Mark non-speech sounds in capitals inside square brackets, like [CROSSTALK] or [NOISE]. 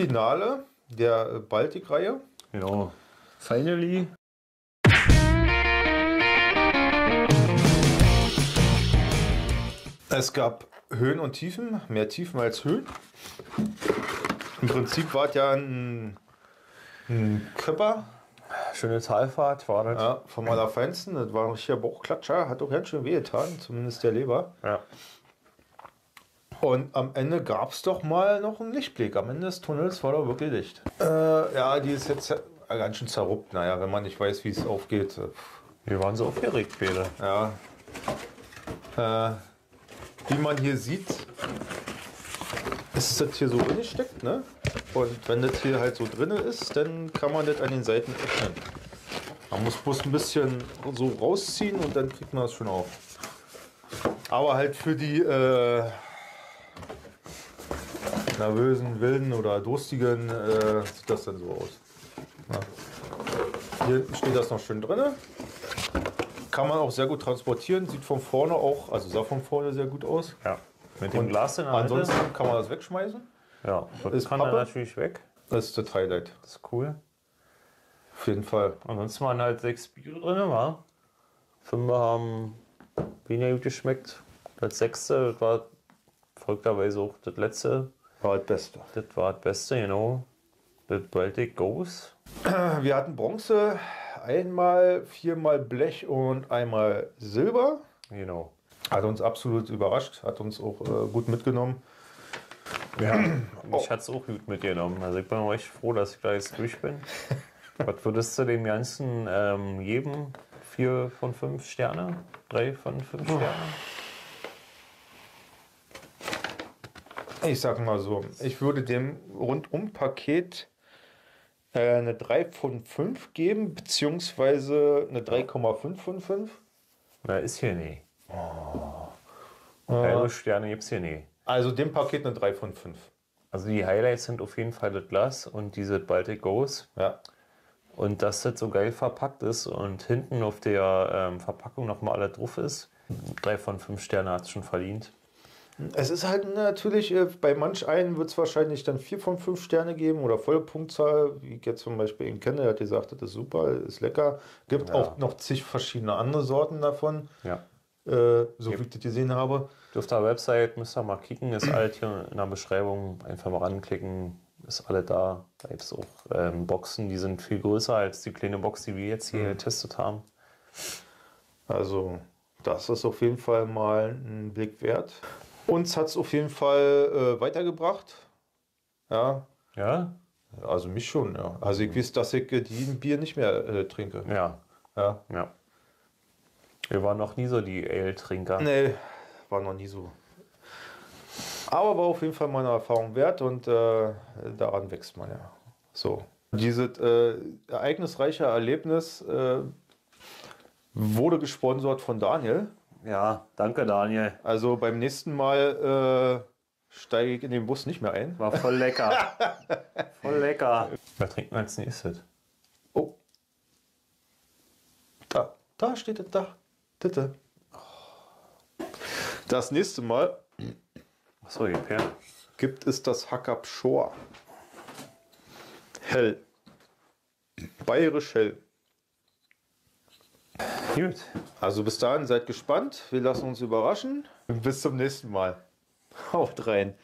Finale der Baltic-Reihe. Ja. Finally. Es gab Höhen und Tiefen, mehr Tiefen als Höhen. Im Prinzip war es ja ein, ein Köpper Schöne Talfahrt war das. ja, vom Allerfeinsten. Das war hier Bauchklatscher, hat auch ganz schön wehgetan, zumindest der Leber. Ja. Und am Ende gab es doch mal noch einen Lichtblick. Am Ende des Tunnels war doch wirklich Licht. Äh, ja, die ist jetzt ganz schön zerruppt. Naja, wenn man nicht weiß, wie es aufgeht. äh, Wir waren so aufgeregt, beide. Ja. Äh, wie man hier sieht, ist das hier so ingesteckt, ne? Und wenn das hier halt so drin ist, dann kann man das an den Seiten öffnen. Man muss bloß ein bisschen so rausziehen und dann kriegt man das schon auf. Aber halt für die äh, nervösen, wilden oder durstigen äh, sieht das dann so aus. Ja. Hier steht das noch schön drin. Kann man auch sehr gut transportieren, sieht von vorne auch, also sah von vorne sehr gut aus. Ja. Mit dem Glas in der Mitte. Ansonsten kann man das wegschmeißen. Ja, das Ist kann Pappe? dann natürlich weg. Das ist das Highlight. Das ist cool. Auf jeden Fall. Ansonsten waren halt sechs Biere drin, war. Fünf haben weniger gut geschmeckt. Das sechste, das war verrückterweise auch das letzte. War das Beste. Das war das Beste, genau. Das Baltic Goes. Wir hatten Bronze, einmal, viermal Blech und einmal Silber. Genau. Hat uns absolut überrascht, hat uns auch äh, gut mitgenommen. Ja, [CLEARS THROAT] mich hat es auch gut mitgenommen. Also ich bin auch echt froh, dass ich da jetzt durch bin. [LAUGHS] Was würdest du dem Ganzen ähm, geben? Vier von fünf Sterne? Drei von fünf Sterne? Ich sag mal so, ich würde dem Rundum-Paket äh, eine 3 von 5 geben, beziehungsweise eine 3,5 von 5. Na, ist hier nie. Halbe Sterne gibt es hier nie. Also dem Paket eine 3 von 5. Also die Highlights sind auf jeden Fall das Glas und diese Baltic Goes. Ja. Und dass das so geil verpackt ist und hinten auf der ähm, Verpackung nochmal alles drauf ist. Drei von fünf Sterne hat es schon verdient. Es ist halt natürlich, äh, bei manch einen wird es wahrscheinlich dann 4 von 5 Sterne geben oder volle Punktzahl, wie ich jetzt zum Beispiel ihn kenne, der hat gesagt, das ist super, ist lecker. Gibt Ja. auch noch zig verschiedene andere Sorten davon, Ja. äh, so wie ich das gesehen habe. Auf der Website müsst ihr mal kicken, ist alt hier in der Beschreibung. Einfach mal ranklicken, ist alle da. Da gibt es auch ähm, Boxen, die sind viel größer als die kleine Box, die wir jetzt hier getestet haben. Also, das ist auf jeden Fall mal ein Blick wert. Uns hat es auf jeden Fall äh, weitergebracht. Ja, Ja? also mich schon, ja. Also ich weiß, dass ich äh, die Bier nicht mehr äh, trinke. Ja. Ja. Ja. Wir waren noch nie so die Ale-Trinker. Nee, war noch nie so. Aber war auf jeden Fall meine Erfahrung wert und äh, daran wächst man ja. So. Dieses äh, ereignisreiche Erlebnis äh, wurde gesponsert von Daniel. Ja, danke Daniel. Also beim nächsten Mal äh, steige ich in den Bus nicht mehr ein. War voll lecker. [LAUGHS] voll lecker. Was trinken wir als nächstes? Oh. Da, da steht es, da. Bitte. Das nächste Mal Achso, Per. gibt es das Hackab Shore. Hell. Bayerisch hell. Gut. Also bis dahin, seid gespannt. Wir lassen uns überraschen. Und bis zum nächsten Mal. Haut rein.